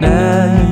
night.